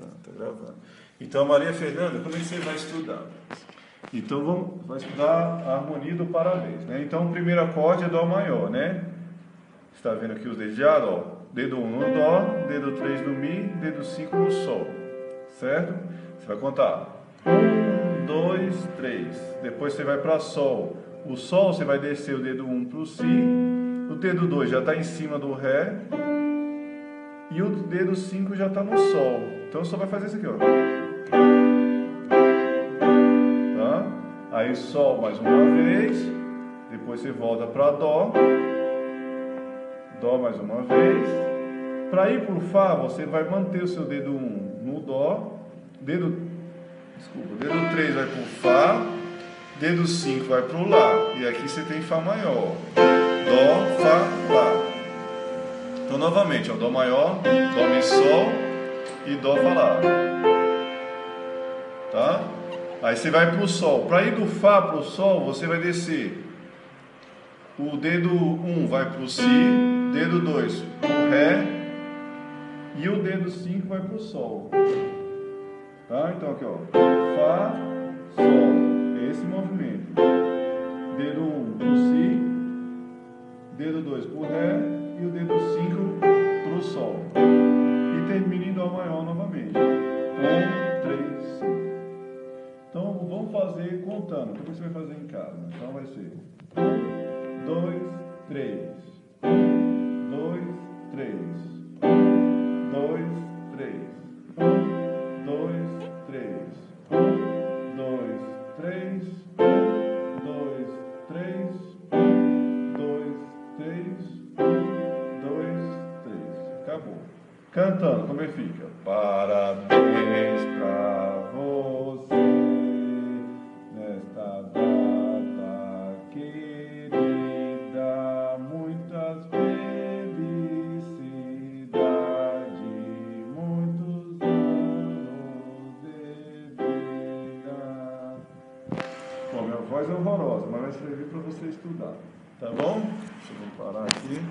Pronto, tá gravando. Então, Maria Fernanda, como é que você vai estudar? Então, vamos vai estudar a harmonia do parabéns, né? Então, o primeiro acorde é Dó maior, né? Está vendo aqui os dedos de ó? Dedo 1 um no Dó, dedo 3 no Mi, dedo 5 no Sol, certo? Você vai contar. 1, 2, 3. Depois você vai para Sol. O Sol você vai descer o dedo 1 um para o Si. O dedo 2 já está em cima do Ré. E o dedo 5 já está no Sol. Então só vai fazer isso aqui, ó. Tá? Aí Sol mais uma vez. Depois você volta para Dó. Dó mais uma vez. Para ir para o Fá, você vai manter o seu dedo 1 um no Dó. Dedo, desculpa, dedo 3 vai para o Fá. Dedo 5 vai para o Lá. E aqui você tem Fá maior. Dó, Fá, Lá. Então, novamente, ó, Dó maior, Dó, Mi, Sol e Dó, Fá, Lá. Tá? Aí você vai para o Sol. Para ir do Fá para o Sol, você vai descer. O dedo 1 um vai para o Si, dedo 2 para o Ré e o dedo 5 vai para o Sol. Tá? Então aqui ó, Fá, Sol, esse movimento. Dedo 1 um para o Si, dedo 2 para o Ré e o dedo 5 para o Sol. E termina em Dó maior novamente. 1, 3, 5. Então vamos fazer contando. Como você vai fazer em casa? Então vai ser 1, 2, 3. 1, 2, 3. 1, 2, 3. 1, 2, 3. 1, 2, 3. 1, 2, 3. Cantando, como é que fica? Parabéns pra você nesta data querida, muitas felicidades, muitos anos de vida. Bom, minha voz é horrorosa, mas vai servir para você estudar, tá bom? Deixa eu parar aqui.